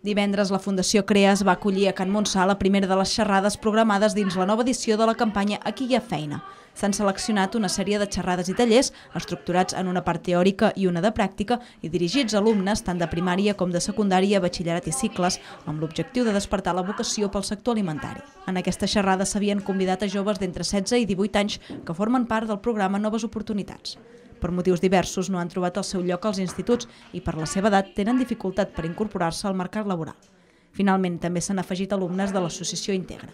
Divendres, la Fundació CREAS va acollir a Can Montsà la primera de les xerrades programades dins la nova edició de la campanya Aquí hi ha feina. S'han seleccionat una sèrie de xerrades i tallers estructurats en una part teòrica i una de pràctica i dirigits a alumnes tant de primària com de secundària, batxillerat i cicles, amb l'objectiu de despertar la vocació pel sector alimentari. En aquesta xerrada s'havien convidat a joves d'entre 16 i 18 anys que formen part del programa Noves Oportunitats. Per motius diversos no han trobat el seu lloc als instituts i per la seva edat tenen dificultat per incorporar-se al mercat laboral. Finalment, també s'han afegit alumnes de l'associació Integra.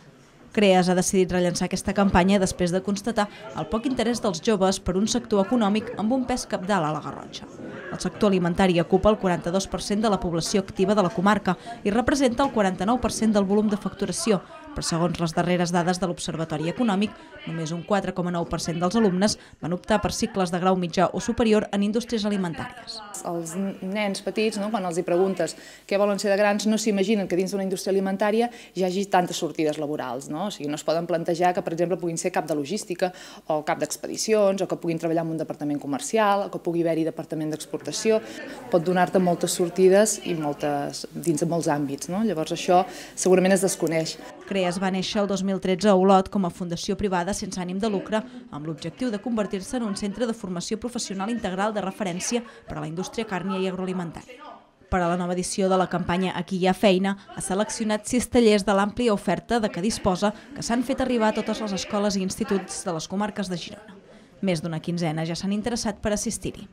CREAS ha decidit rellençar aquesta campanya després de constatar el poc interès dels joves per un sector econòmic amb un pes capdalt a la Garrotxa. El sector alimentari ocupa el 42% de la població activa de la comarca i representa el 49% del volum de facturació, però segons les darreres dades de l'Observatori Econòmic, només un 4,9% dels alumnes van optar per cicles de grau mitjà o superior en indústries alimentàries. Els nens petits, no, quan els hi preguntes què volen ser de grans, no s'imaginen que dins d'una indústria alimentària hi hagi tantes sortides laborals. No? O sigui, no es poden plantejar que, per exemple, puguin ser cap de logística o cap d'expedicions o que puguin treballar en un departament comercial o que pugui haver-hi departament d'exportació. Pot donar-te moltes sortides i moltes, dins de molts àmbits. No? Llavors això segurament es desconeix. CREAS va néixer el 2013 a Olot com a fundació privada sense ànim de lucre amb l'objectiu de convertir-se en un centre de formació professional integral de referència per a la indústria càrnia i agroalimentària. Per a la nova edició de la campanya Aquí hi ha feina, ha seleccionat sis tallers de l'àmplia oferta de què disposa que s'han fet arribar a totes les escoles i instituts de les comarques de Girona. Més d'una quinzena ja s'han interessat per assistir-hi.